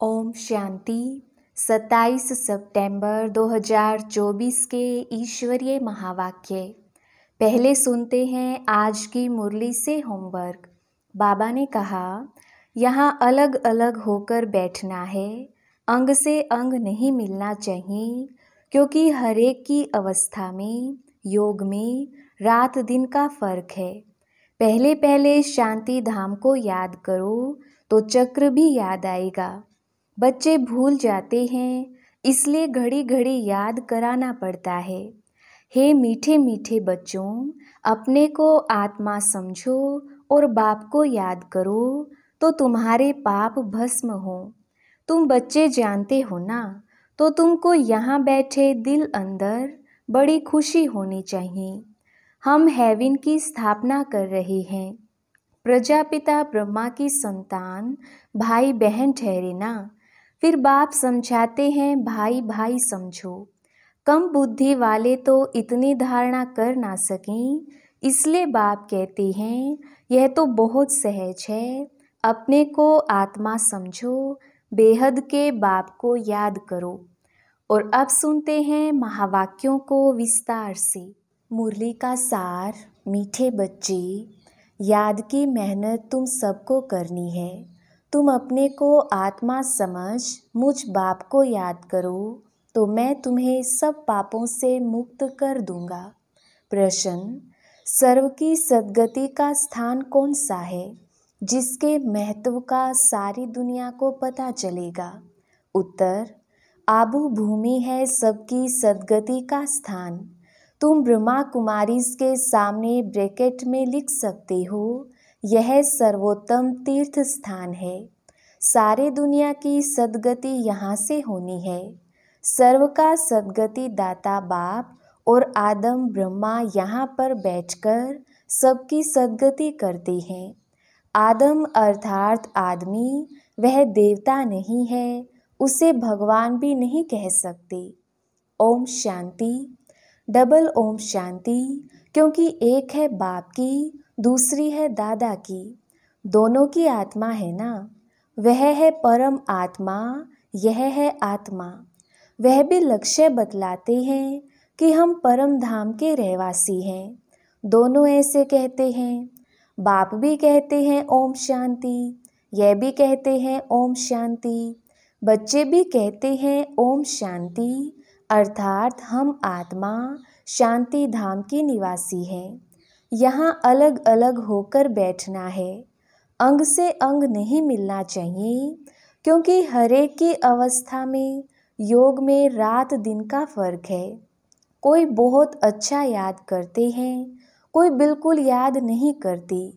ओम शांति। 27 सितंबर 2024 के ईश्वरीय महावाक्य। पहले सुनते हैं आज की मुरली से होमवर्क। बाबा ने कहा, यहाँ अलग अलग होकर बैठना है। अंग से अंग नहीं मिलना चाहिए, क्योंकि हर एक की अवस्था में, योग में, रात दिन का फ़र्क है। पहले पहले शांति धाम को याद करो तो चक्र भी याद आएगा। बच्चे भूल जाते हैं, इसलिए घड़ी घड़ी याद कराना पड़ता है। हे मीठे मीठे बच्चों, अपने को आत्मा समझो और बाप को याद करो तो तुम्हारे पाप भस्म हो। तुम बच्चे जानते हो ना तो तुमको यहाँ बैठे दिल अंदर बड़ी खुशी होनी चाहिए। हम हेविन की स्थापना कर रहे हैं। प्रजापिता ब्रह्मा की संतान भाई बहन ठहरे ना फिर बाप समझाते हैं, भाई भाई समझो। कम बुद्धि वाले तो इतनी धारणा कर ना सकें। इसलिए बाप कहते हैं, यह तो बहुत सहज है। अपने को आत्मा समझो, बेहद के बाप को याद करो। और अब सुनते हैं महावाक्यों को विस्तार से। मुरली का सार, मीठे बच्चे, याद की मेहनत तुम सबको करनी है। तुम अपने को आत्मा समझ, मुझ बाप को याद करो तो मैं तुम्हें सब पापों से मुक्त कर दूँगा। प्रश्न, सर्व की सदगति का स्थान कौन सा है, जिसके महत्व का सारी दुनिया को पता चलेगा? उत्तर, आबू भूमि है सबकी सदगति का स्थान। तुम ब्रह्मा कुमारी के सामने ब्रैकेट में लिख सकते हो यह सर्वोत्तम तीर्थ स्थान है। सारे दुनिया की सदगति यहाँ से होनी है। सर्व का सदगति दाता बाप और आदम ब्रह्मा यहाँ पर बैठकर सबकी सदगति करते हैं। आदम अर्थात आदमी, वह देवता नहीं है, उसे भगवान भी नहीं कह सकते। ओम शांति। डबल ओम शांति, क्योंकि एक है बाप की दूसरी है दादा की। दोनों की आत्मा है ना? वह है परम आत्मा, यह है आत्मा। वह भी लक्ष्य बतलाते हैं कि हम परम धाम के रहवासी हैं। दोनों ऐसे कहते हैं। बाप भी कहते हैं ओम शांति, यह भी कहते हैं ओम शांति। बच्चे भी कहते हैं ओम शांति, अर्थात हम आत्मा शांति धाम की निवासी हैं। यहाँ अलग अलग होकर बैठना है। अंग से अंग नहीं मिलना चाहिए, क्योंकि हरेक की अवस्था में, योग में रात दिन का फ़र्क है। कोई बहुत अच्छा याद करते हैं, कोई बिल्कुल याद नहीं करते।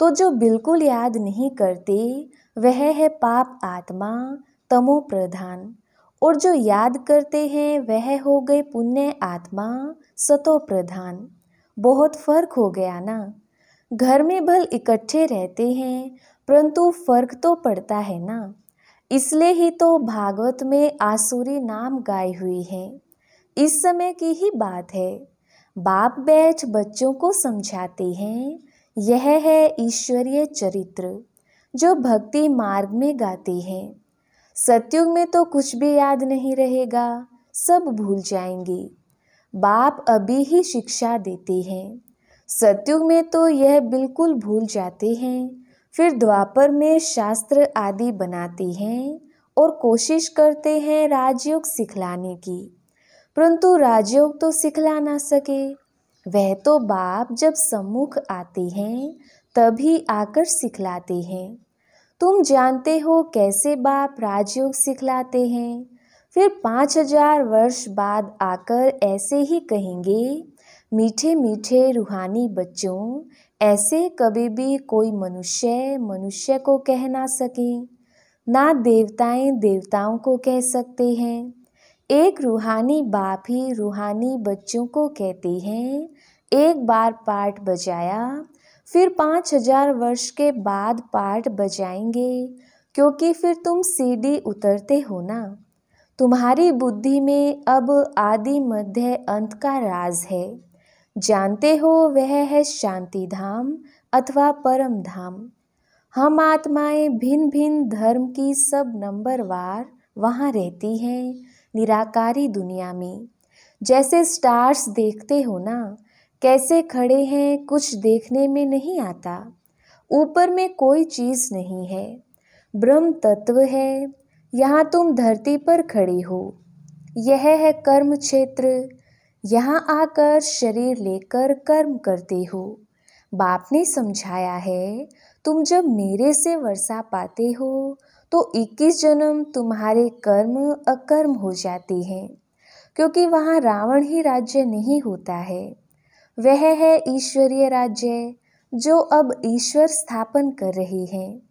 तो जो बिल्कुल याद नहीं करते, वह है पाप आत्मा, तमो प्रधान। और जो याद करते हैं, वह हो गए पुण्य आत्मा, सतो प्रधान। बहुत फ़र्क हो गया ना। घर में भल इकट्ठे रहते हैं, परंतु फ़र्क तो पड़ता है ना। इसलिए ही तो भागवत में आसुरी नाम गाई हुई है। इस समय की ही बात है। बाप बैठ बच्चों को समझाते हैं, यह है ईश्वरीय चरित्र, जो भक्ति मार्ग में गाते हैं। सत्युग में तो कुछ भी याद नहीं रहेगा, सब भूल जाएँगे। बाप अभी ही शिक्षा देते हैं। सत्युग में तो यह बिल्कुल भूल जाते हैं। फिर द्वापर में शास्त्र आदि बनाते हैं और कोशिश करते हैं राजयोग सिखलाने की। परंतु राजयोग तो सिखला ना सके। वह तो बाप जब सम्मुख आते हैं, तभी आकर सिखलाते हैं। तुम जानते हो कैसे बाप राजयोग सिखलाते हैं? फिर पाँच हज़ार वर्ष बाद आकर ऐसे ही कहेंगे, मीठे मीठे रूहानी बच्चों, ऐसे कभी भी कोई मनुष्य मनुष्य को कह ना सके। ना देवताएँ देवताओं को कह सकते हैं। एक रूहानी बाप ही रूहानी बच्चों को कहते हैं। एक बार पाठ बजाया, फिर पाँच हज़ार वर्ष के बाद पाठ बजाएँगे, क्योंकि फिर तुम सीढ़ी उतरते हो ना। तुम्हारी बुद्धि में अब आदि मध्य अंत का राज है। जानते हो वह है शांति धाम अथवा परम धाम हम आत्माएँ भिन्न भिन्न धर्म की सब नंबरवार वहाँ रहती हैं निराकारी दुनिया में। जैसे स्टार्स देखते हो ना, कैसे खड़े हैं कुछ देखने में नहीं आता। ऊपर में कोई चीज़ नहीं है। ब्रह्म तत्व है यहाँ तुम धरती पर खड़े हो। यह है कर्म क्षेत्र। यहाँ आकर शरीर लेकर कर्म करते हो। बाप ने समझाया है, तुम जब मेरे से वर्षा पाते हो तो 21 जन्म तुम्हारे कर्म अकर्म हो जाते हैं, क्योंकि वहाँ रावण ही राज्य नहीं होता है। वह है ईश्वरीय राज्य, जो अब ईश्वर स्थापन कर रहे हैं।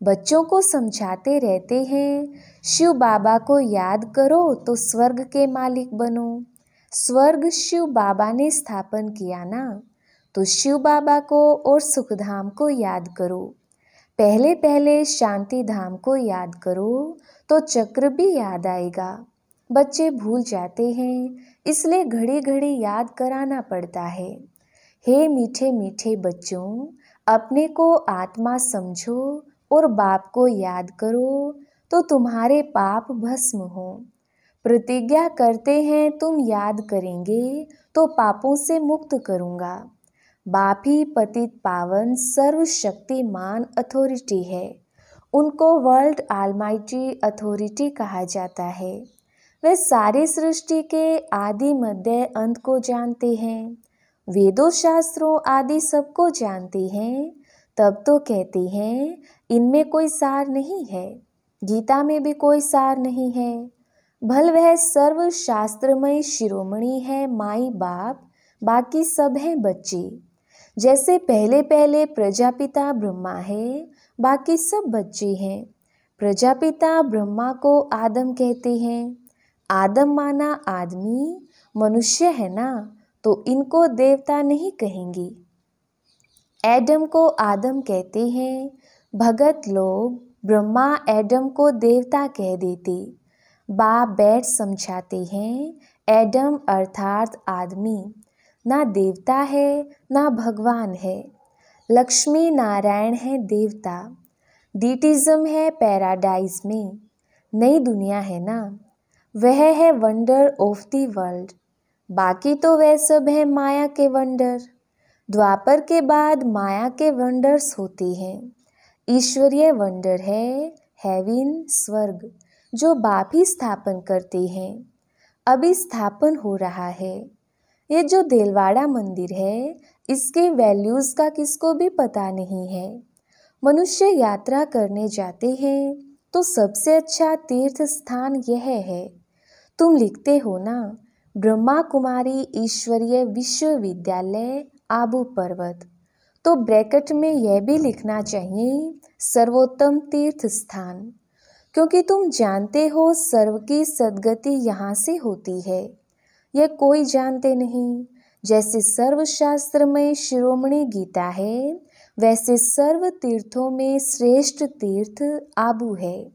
बच्चों को समझाते रहते हैं, शिव बाबा को याद करो तो स्वर्ग के मालिक बनो। स्वर्ग शिव बाबा ने स्थापन किया ना तो शिव बाबा को और सुखधाम को याद करो। पहले पहले शांति धाम को याद करो तो चक्र भी याद आएगा। बच्चे भूल जाते हैं, इसलिए घड़ी घड़ी याद कराना पड़ता है। हे मीठे मीठे बच्चों, अपने को आत्मा समझो और बाप को याद करो तो तुम्हारे पाप भस्म हो। प्रतिज्ञा करते हैं तुम याद करेंगे तो पापों से मुक्त करूँगा। बाप ही पतित पावन सर्वशक्तिमान अथॉरिटी है। उनको वर्ल्ड आलमाइटी अथॉरिटी कहा जाता है। वे सारी सृष्टि के आदि मध्य अंत को जानते हैं। वेदों शास्त्रों आदि सबको जानते हैं। तब तो कहते हैं, इनमें कोई सार नहीं है, गीता में भी कोई सार नहीं है। भल वह सर्व शास्त्रमय शिरोमणि है माई बाप, बाकी सब हैं बच्चे। जैसे पहले पहले प्रजापिता ब्रह्मा है, बाकी सब बच्चे हैं। प्रजापिता ब्रह्मा को आदम कहते हैं। आदम माना आदमी, मनुष्य है ना तो इनको देवता नहीं कहेंगे। एडम को आदम कहते हैं। भगत लोग ब्रह्मा एडम को देवता कह देते। बाप बैठ समझाते हैं, एडम अर्थात आदमी। ना देवता है, ना भगवान है। लक्ष्मी नारायण है देवता। डीटिज्म है पैराडाइज में। नई दुनिया है ना। वह है वंडर ऑफ़ दी वर्ल्ड। बाकी तो वह सब है माया के वंडर। द्वापर के बाद माया के वंडर्स होते हैं। ईश्वरीय वंडर है, हेविन स्वर्ग, जो बाप ही स्थापन करते हैं। अभी स्थापन हो रहा है। ये जो देलवाड़ा मंदिर है, इसके वैल्यूज़ का किसको भी पता नहीं है। मनुष्य यात्रा करने जाते हैं तो सबसे अच्छा तीर्थ स्थान यह है। तुम लिखते हो ना, ब्रह्मा कुमारी ईश्वरीय विश्वविद्यालय आबू पर्वत। तो ब्रैकेट में यह भी लिखना चाहिए, सर्वोत्तम तीर्थ स्थान क्योंकि तुम जानते हो सर्व की सदगति यहाँ से होती है। यह कोई जानते नहीं। जैसे सर्वशास्त्र में शिरोमणि गीता है, वैसे सर्व तीर्थों में श्रेष्ठ तीर्थ आबू है।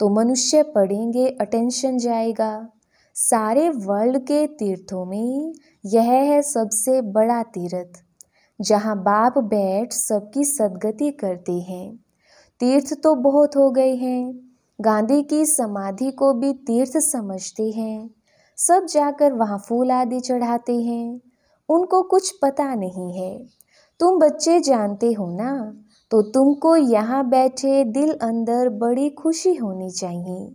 तो मनुष्य पढ़ेंगे, अटेंशन जाएगा। सारे वर्ल्ड के तीर्थों में यह है सबसे बड़ा तीर्थ, जहाँ बाप बैठ सबकी सदगति करते हैं। तीर्थ तो बहुत हो गए हैं। गांधी की समाधि को भी तीर्थ समझते हैं। सब जाकर वहाँ फूल आदि चढ़ाते हैं। उनको कुछ पता नहीं है। तुम बच्चे जानते हो ना? तो तुमको यहाँ बैठे दिल अंदर बड़ी खुशी होनी चाहिए।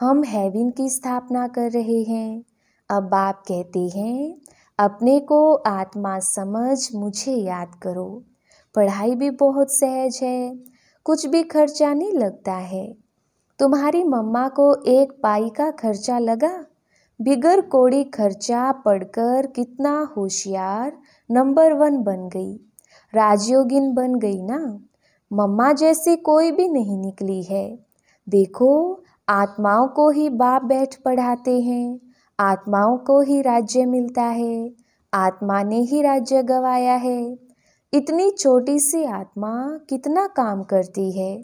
हम हेवन की स्थापना कर रहे हैं। अब बाप कहते हैं अपने को आत्मा समझ मुझे याद करो। पढ़ाई भी बहुत सहज है, कुछ भी खर्चा नहीं लगता है। तुम्हारी मम्मा को एक पाई का खर्चा लगा? बिगर कोड़ी खर्चा पढ़कर कितना होशियार नंबर वन बन गई। राजयोगिन बन गई ना? मम्मा जैसी कोई भी नहीं निकली है। देखो, आत्माओं को ही बाप बैठ पढ़ाते हैं। आत्माओं को ही राज्य मिलता है, आत्मा ने ही राज्य गवाया है। इतनी छोटी सी आत्मा कितना काम करती है।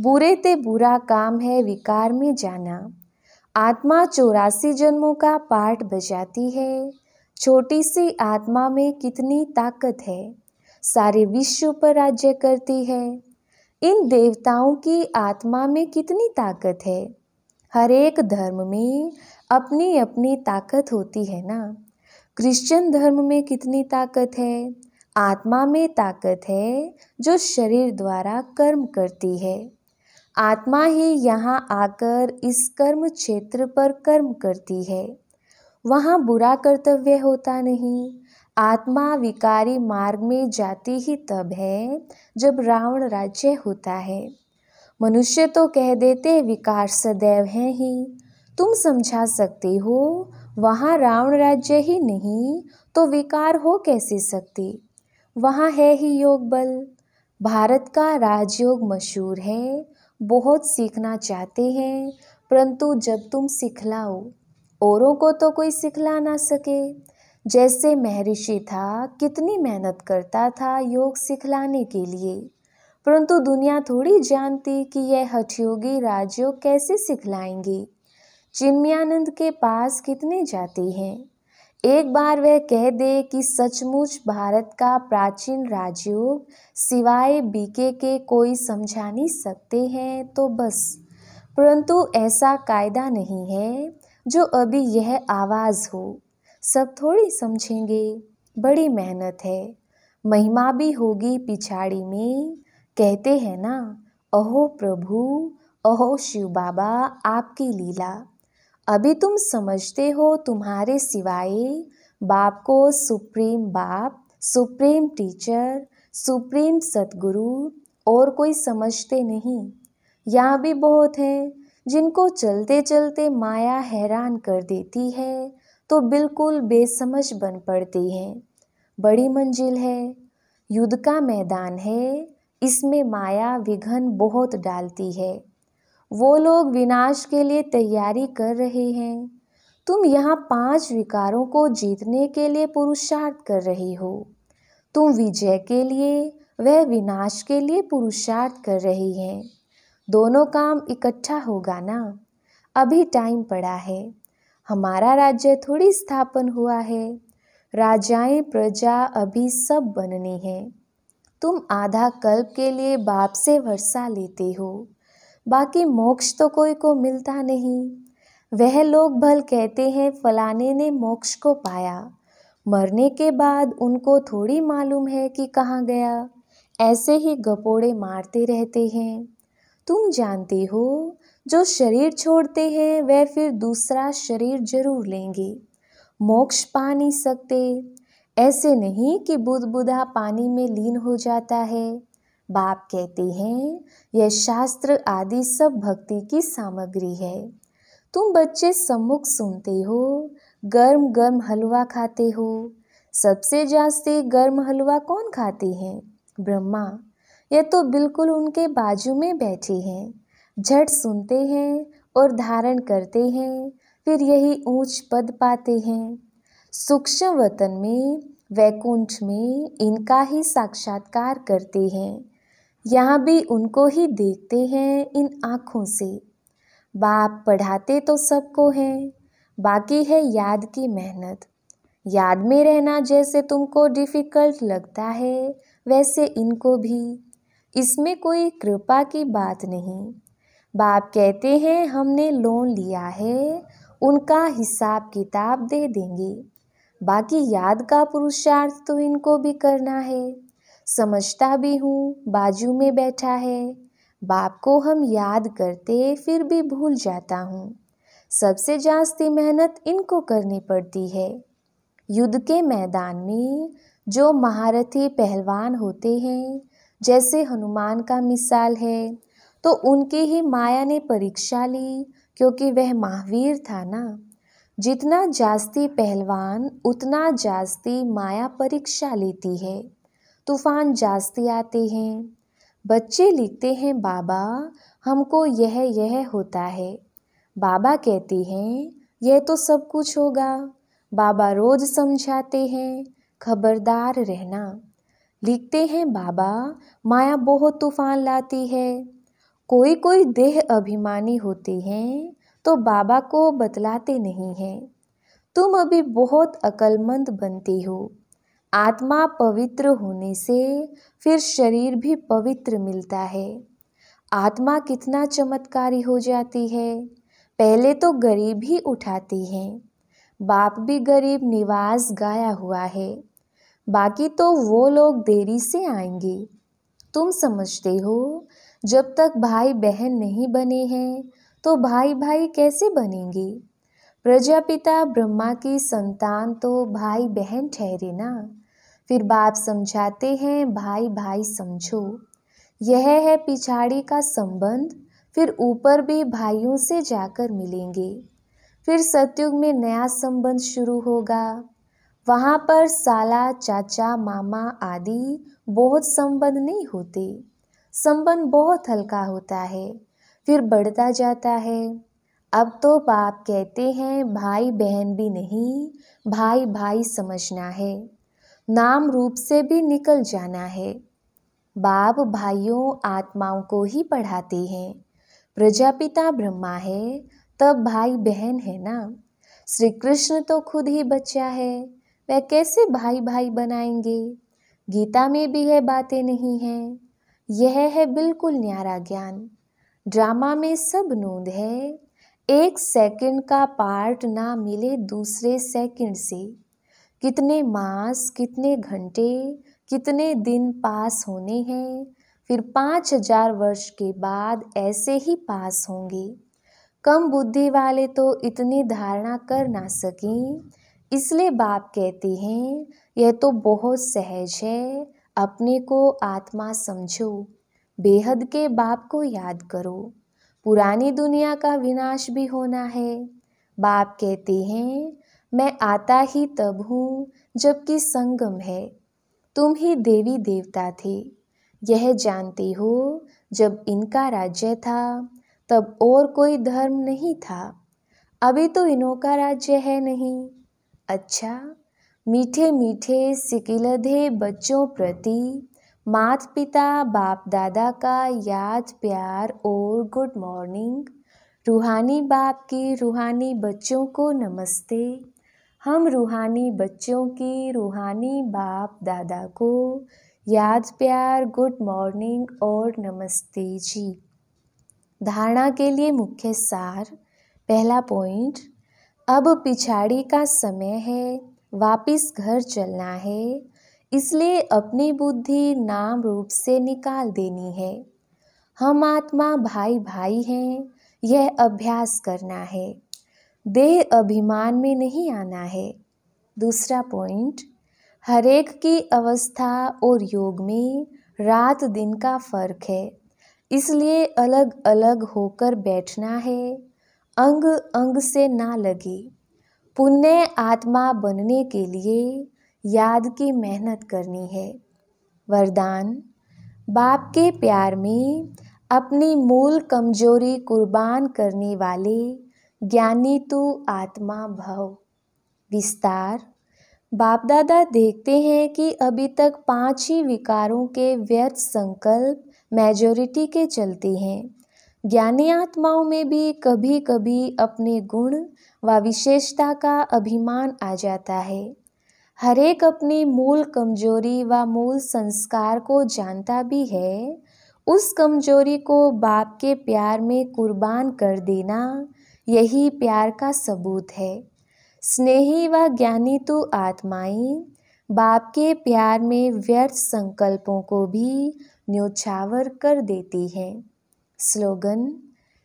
बुरे ते बुरा काम है विकार में जाना। आत्मा चौरासी जन्मों का पाठ बजाती है। छोटी सी आत्मा में कितनी ताकत है। सारे विश्व पर राज्य करती है। इन देवताओं की आत्मा में कितनी ताकत है। हर एक धर्म में अपनी अपनी ताकत होती है ना। क्रिश्चियन धर्म में कितनी ताकत है? आत्मा में ताकत है, जो शरीर द्वारा कर्म करती है। आत्मा ही यहाँ आकर इस कर्म क्षेत्र पर कर्म करती है। वहाँ बुरा कर्तव्य होता नहीं। आत्मा विकारी मार्ग में जाती ही तब है, जब रावण राज्य होता है। मनुष्य तो कह देते विकार सदैव है ही। तुम समझा सकते हो, वहाँ रावण राज्य ही नहीं तो विकार हो कैसे सकते? वहाँ है ही योग बल। भारत का राजयोग मशहूर है, बहुत सीखना चाहते हैं, परंतु जब तुम सिखलाओ औरों को तो कोई सिखला ना सके। जैसे महर्षि था, कितनी मेहनत करता था योग सिखलाने के लिए। परंतु दुनिया थोड़ी जानती कि यह हठयोगी राजयोग कैसे सिखलाएँगे। चिन्मयानंद के पास कितने जाते हैं? एक बार वह कह दे कि सचमुच भारत का प्राचीन राजयोग सिवाय बीके के कोई समझा नहीं सकते हैं तो बस। परंतु ऐसा कायदा नहीं है जो अभी यह आवाज़ हो। सब थोड़ी समझेंगे। बड़ी मेहनत है। महिमा भी होगी पिछाड़ी में। कहते हैं ना, अहो प्रभु, अहो शिव बाबा, आपकी लीला। अभी तुम समझते हो तुम्हारे सिवाय बाप को सुप्रीम बाप, सुप्रीम टीचर, सुप्रीम सतगुरु और कोई समझते नहीं। यहाँ भी बहुत हैं जिनको चलते चलते माया हैरान कर देती है तो बिल्कुल बेसमझ बन पड़ते हैं। बड़ी मंजिल है, युद्ध का मैदान है इसमें माया विघन बहुत डालती है। वो लोग विनाश के लिए तैयारी कर रहे हैं। तुम यहाँ पाँच विकारों को जीतने के लिए पुरुषार्थ कर रहे हो। तुम विजय के लिए, वह विनाश के लिए पुरुषार्थ कर रही हैं। दोनों काम इकट्ठा होगा ना? अभी टाइम पड़ा है। हमारा राज्य थोड़ी स्थापन हुआ है। राजाएँ, प्रजा अभी सब बननी है। तुम आधा कल्प के लिए बाप से वर्षा लेते हो। बाकी मोक्ष तो कोई को मिलता नहीं। वह लोग भल कहते हैं, फलाने ने मोक्ष को पाया। मरने के बाद उनको थोड़ी मालूम है कि कहाँ गया। ऐसे ही गपोड़े मारते रहते हैं। तुम जानते हो, जो शरीर छोड़ते हैं, वह फिर दूसरा शरीर ज़रूर लेंगे। मोक्ष पा नहीं सकते। ऐसे नहीं कि बुधा पानी में लीन हो जाता है। बाप कहते हैं, यह शास्त्र आदि सब भक्ति की सामग्री है। तुम बच्चे सम्मुख सुनते हो गर्म गर्म हलवा खाते हो। सबसे जास्ती गर्म हलवा कौन खाते हैं? ब्रह्मा, यह तो बिल्कुल उनके बाजू में बैठे हैं। झट सुनते हैं और धारण करते हैं, फिर यही ऊंच पद पाते हैं। सूक्ष्म वतन में, वैकुंठ में इनका ही साक्षात्कार करते हैं। यहाँ भी उनको ही देखते हैं इन आँखों से। बाप पढ़ाते तो सबको हैं, बाकी है याद की मेहनत। याद में रहना जैसे तुमको डिफ़िकल्ट लगता है, वैसे इनको भी। इसमें कोई कृपा की बात नहीं। बाप कहते हैं, हमने लोन लिया है, उनका हिसाब किताब दे देंगे। बाकी याद का पुरुषार्थ तो इनको भी करना है। समझता भी हूँ, बाजू में बैठा है। बाप को हम याद करते फिर भी भूल जाता हूँ। सबसे जास्ती मेहनत इनको करनी पड़ती है। युद्ध के मैदान में जो महारथी पहलवान होते हैं, जैसे हनुमान का मिसाल है तो उनकी ही माया ने परीक्षा ली, क्योंकि वह महावीर था ना। जितना जास्ती पहलवान, उतना जास्ती माया परीक्षा लेती है। तूफ़ान जास्ती आते हैं, बच्चे लिखते हैं, बाबा, हमको यह यह होता है। बाबा कहते हैं, यह तो सब कुछ होगा। बाबा रोज समझाते हैं, खबरदार रहना। लिखते हैं, बाबा, माया बहुत तूफ़ान लाती है। कोई कोई देह अभिमानी होते हैं तो बाबा को बतलाते नहीं हैं। तुम अभी बहुत अकलमंद बनती हो। आत्मा पवित्र होने से फिर शरीर भी पवित्र मिलता है। आत्मा कितना चमत्कारी हो जाती है। पहले तो गरीब ही उठाती हैं। बाप भी गरीब निवास गाया हुआ है। बाकी तो वो लोग देरी से आएँगे। तुम समझते हो, जब तक भाई बहन नहीं बने हैं तो भाई भाई कैसे बनेंगे? प्रजापिता ब्रह्मा की संतान तो भाई बहन ठहरे ना। फिर बाप समझाते हैं भाई भाई समझो। यह है पिछाड़ी का संबंध, फिर ऊपर भी भाइयों से जाकर मिलेंगे। फिर सतयुग में नया संबंध शुरू होगा। वहाँ पर साला, चाचा, मामा आदि बहुत संबंध नहीं होते। संबंध बहुत हल्का होता है। फिर बढ़ता जाता है। अब तो बाप कहते हैं, भाई बहन भी नहीं, भाई भाई समझना है। नाम रूप से भी निकल जाना है। बाप भाइयों आत्माओं को ही पढ़ाते हैं। प्रजापिता ब्रह्मा है, तब भाई बहन है ना। श्री कृष्ण तो खुद ही बच्चा है, वह कैसे भाई भाई बनाएँगे? गीता में भी यह बातें नहीं हैं। यह है बिल्कुल न्यारा ज्ञान। ड्रामा में सब नोंद है। एक सेकंड का पार्ट ना मिले दूसरे सेकंड से। कितने मास, कितने घंटे, कितने दिन पास होने हैं, फिर पाँच हज़ार वर्ष के बाद ऐसे ही पास होंगे। कम बुद्धि वाले तो इतनी धारणा कर ना सकें। इसलिए बाप कहते हैं, यह तो बहुत सहज है, अपने को आत्मा समझो। बेहद के बाप को याद करो। पुरानी दुनिया का विनाश भी होना है। बाप कहते हैं, मैं आता ही तब हूँ जबकि संगम है। तुम ही देवी देवता थे। यह जानते हो, जब इनका राज्य था, तब और कोई धर्म नहीं था। अभी तो इनों का राज्य है नहीं। अच्छा मीठे मीठे सिकिलधे बच्चों प्रति मात पिता बाप दादा का याद, प्यार और गुड मॉर्निंग। रूहानी बाप की रूहानी बच्चों को नमस्ते। हम रूहानी बच्चों की रूहानी बाप, दादा को याद, प्यार, गुड मॉर्निंग और नमस्ते जी। धारणा के लिए मुख्य सार। पहला पॉइंट, अब पिछाड़ी का समय है, वापिस घर चलना है। इसलिए अपनी बुद्धि नाम रूप से निकाल देनी है। हम आत्मा भाई भाई हैं, यह अभ्यास करना है। देह अभिमान में नहीं आना है। दूसरा पॉइंट, हरेक की अवस्था और योग में रात दिन का फ़र्क है। इसलिए अलग अलग होकर बैठना है अंग अंग से ना लगे। पुण्य आत्मा बनने के लिए याद की मेहनत करनी है। वरदान, बाप के प्यार में अपनी मूल कमज़ोरी कुर्बान करने वाले ज्ञानी तू आत्मा भव। विस्तार बाप दादा देखते हैं कि अभी तक पाँच ही विकारों के व्यर्थ संकल्प मेजोरिटी के चलते हैं। ज्ञानी आत्माओं में भी कभी कभी अपने गुण व विशेषता का अभिमान आ जाता है। हरेक अपनी मूल कमज़ोरी व मूल संस्कार को जानता भी है। उस कमज़ोरी को बाप के प्यार में कुर्बान कर देना यही प्यार का सबूत है। स्नेही व ज्ञानी तो आत्माएँ बाप के प्यार में व्यर्थ संकल्पों को भी न्योछावर कर देती हैं। स्लोगन,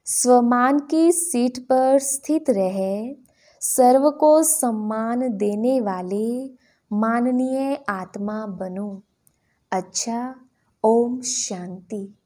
स्वमान की सीट पर स्थित रहे, सर्व को सम्मान देने वाले माननीय आत्मा बनो। अच्छा ओम शांति।